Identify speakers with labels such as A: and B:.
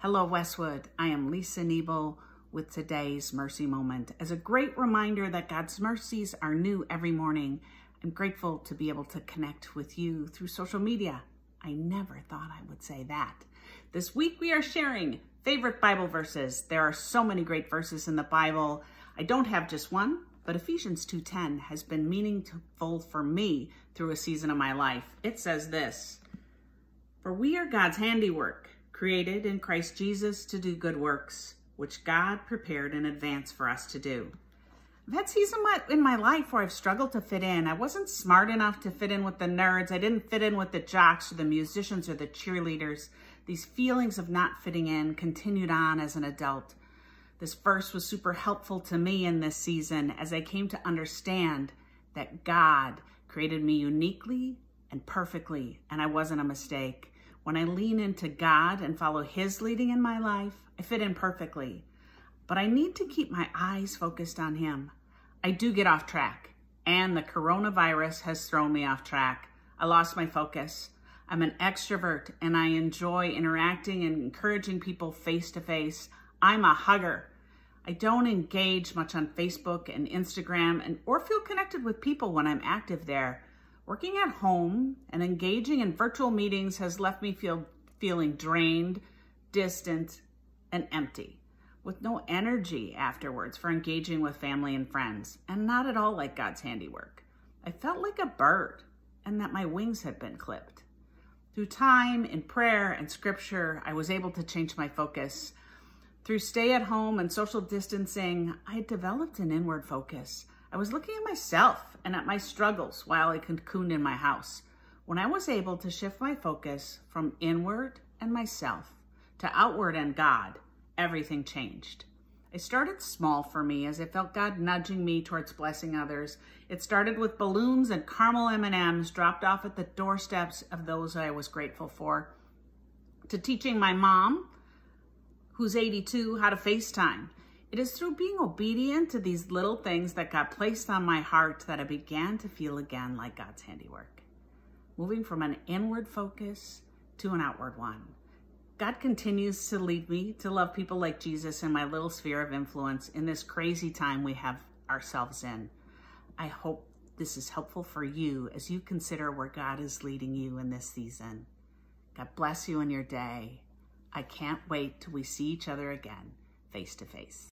A: Hello, Westwood. I am Lisa Nebel with today's Mercy Moment. As a great reminder that God's mercies are new every morning, I'm grateful to be able to connect with you through social media. I never thought I would say that. This week we are sharing favorite Bible verses. There are so many great verses in the Bible. I don't have just one, but Ephesians 2.10 has been meaningful for me through a season of my life. It says this, For we are God's handiwork, created in Christ Jesus to do good works, which God prepared in advance for us to do. I've had seasons in my life where I've struggled to fit in. I wasn't smart enough to fit in with the nerds. I didn't fit in with the jocks or the musicians or the cheerleaders. These feelings of not fitting in continued on as an adult. This verse was super helpful to me in this season as I came to understand that God created me uniquely and perfectly, and I wasn't a mistake. When I lean into God and follow His leading in my life, I fit in perfectly. But I need to keep my eyes focused on Him. I do get off track, and the coronavirus has thrown me off track. I lost my focus. I'm an extrovert, and I enjoy interacting and encouraging people face to face. I'm a hugger. I don't engage much on Facebook and Instagram and or feel connected with people when I'm active there. Working at home and engaging in virtual meetings has left me feel feeling drained, distant, and empty, with no energy afterwards for engaging with family and friends, and not at all like God's handiwork. I felt like a bird and that my wings had been clipped. Through time, in prayer, and scripture, I was able to change my focus. Through stay at home and social distancing, I developed an inward focus. I was looking at myself and at my struggles while I cocooned in my house. When I was able to shift my focus from inward and myself to outward and God, everything changed. It started small for me as I felt God nudging me towards blessing others. It started with balloons and caramel M&Ms dropped off at the doorsteps of those I was grateful for, to teaching my mom, who's 82, how to FaceTime, it is through being obedient to these little things that God placed on my heart that I began to feel again like God's handiwork, moving from an inward focus to an outward one. God continues to lead me to love people like Jesus in my little sphere of influence in this crazy time we have ourselves in. I hope this is helpful for you as you consider where God is leading you in this season. God bless you in your day. I can't wait till we see each other again face to face.